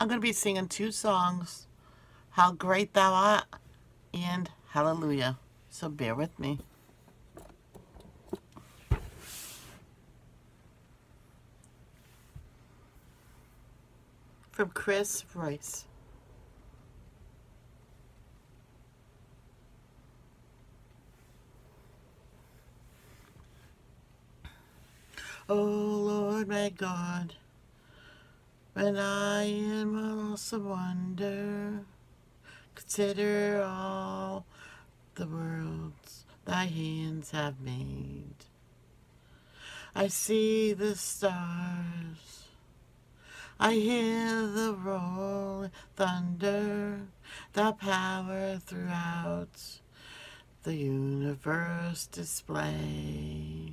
I'm going to be singing two songs, How Great Thou Art and Hallelujah. So bear with me. From Chris Royce. Oh Lord my God, when I am lost of wonder, consider all the worlds thy hands have made. I see the stars, I hear the rolling thunder, the power throughout the universe display.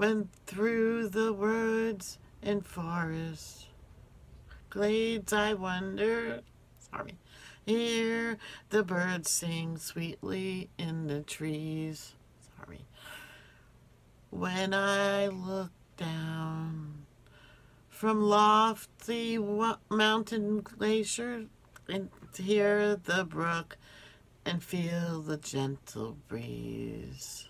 When through the woods and forests, glades I wander, sorry, hear the birds sing sweetly in the trees, sorry. When I look down from lofty mountain glaciers and hear the brook and feel the gentle breeze.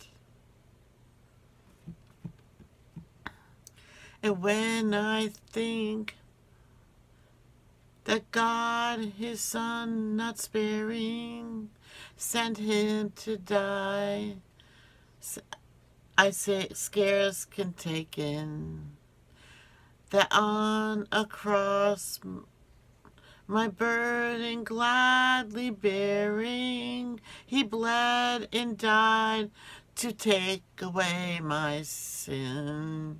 And when I think that God, his son, not sparing, sent him to die, I say scarce can take in that on a cross my burden gladly bearing, he bled and died to take away my sin.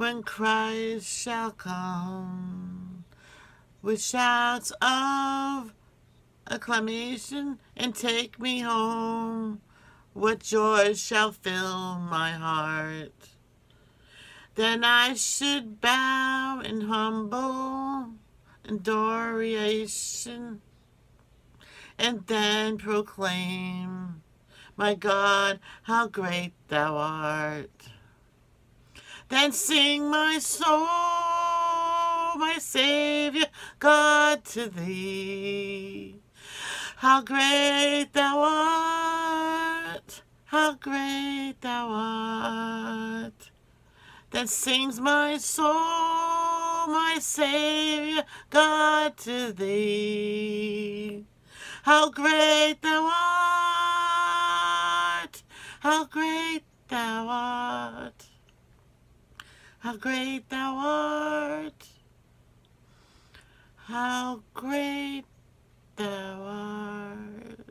When Christ shall come with shouts of acclamation and take me home. What joy shall fill my heart? Then I should bow in humble adoration and then proclaim, My God, how great thou art. Then sing my soul, my Savior, God, to thee. How great thou art, how great thou art. Then sings my soul, my Savior, God, to thee. How great thou art, how great thou art how great thou art, how great thou art.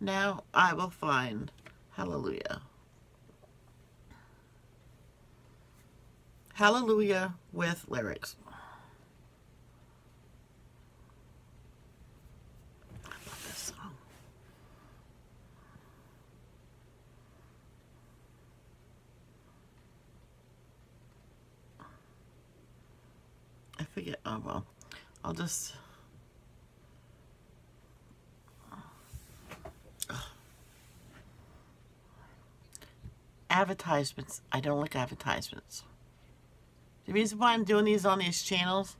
Now I will find Hallelujah. Hallelujah with lyrics. Forget. Oh, well. I'll just... Advertisements. I don't like advertisements. The reason why I'm doing these on these channels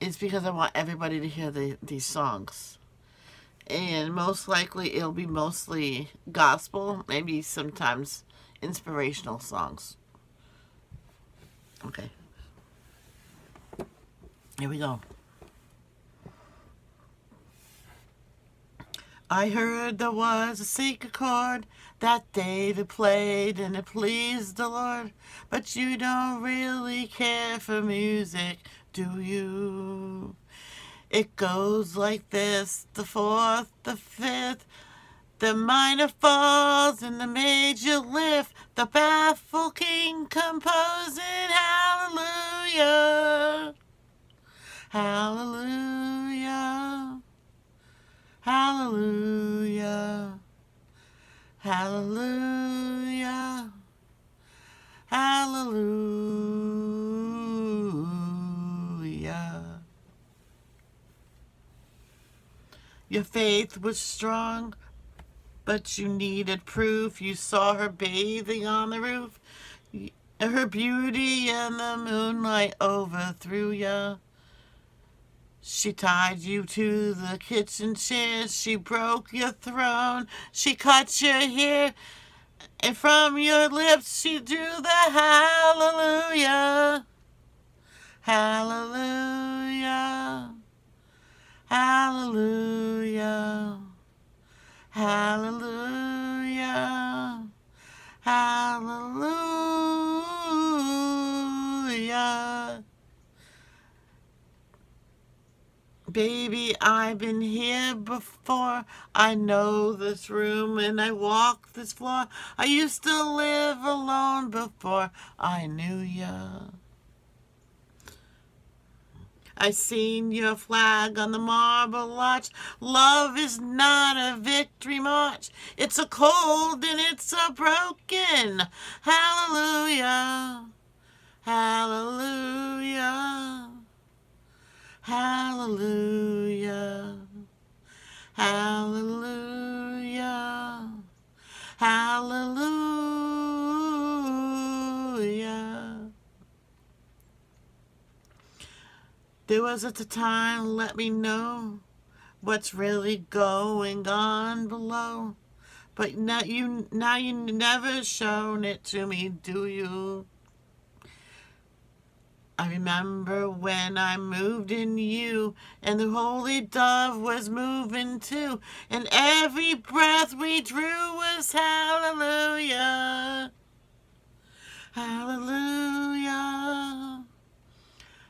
is because I want everybody to hear the, these songs. And most likely it'll be mostly gospel, maybe sometimes inspirational songs. Okay. Here we go. I heard there was a secret chord that David played and it pleased the Lord. But you don't really care for music, do you? It goes like this, the fourth, the fifth, the minor falls and the major lift, the baffled king composing hallelujah. Hallelujah. Hallelujah. Hallelujah. Hallelujah. Your faith was strong, but you needed proof. You saw her bathing on the roof. Her beauty and the moonlight overthrew you. She tied you to the kitchen chair. She broke your throne. She cut your hair. And from your lips she drew the hallelujah. Hallelujah. Hallelujah. Hallelujah. Hallelujah. Baby, I've been here before. I know this room and I walk this floor. I used to live alone before I knew ya. I seen your flag on the marble arch. Love is not a victory march. It's a cold and it's a broken. Hallelujah. Hallelujah. Hallelujah. Hallelujah. Hallelujah. There was at the time, let me know what's really going on below. But now you now you never shown it to me, do you? I remember when I moved in you, and the holy dove was moving too, and every breath we drew was hallelujah. Hallelujah.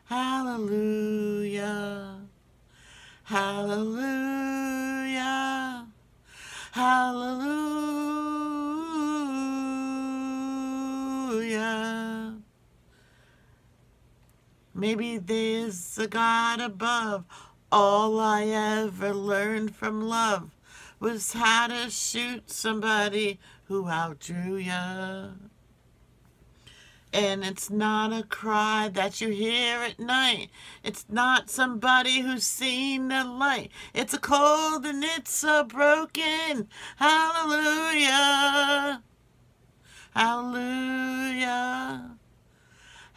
Hallelujah. Hallelujah. Maybe there's a God above. All I ever learned from love was how to shoot somebody who outdrew ya. And it's not a cry that you hear at night. It's not somebody who's seen the light. It's a cold and it's a broken. Hallelujah. Hallelujah.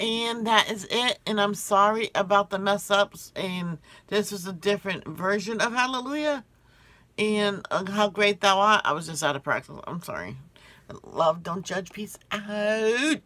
And that is it. And I'm sorry about the mess ups. And this was a different version of Hallelujah. And uh, how great thou art. I was just out of practice. I'm sorry. Love, don't judge. Peace out.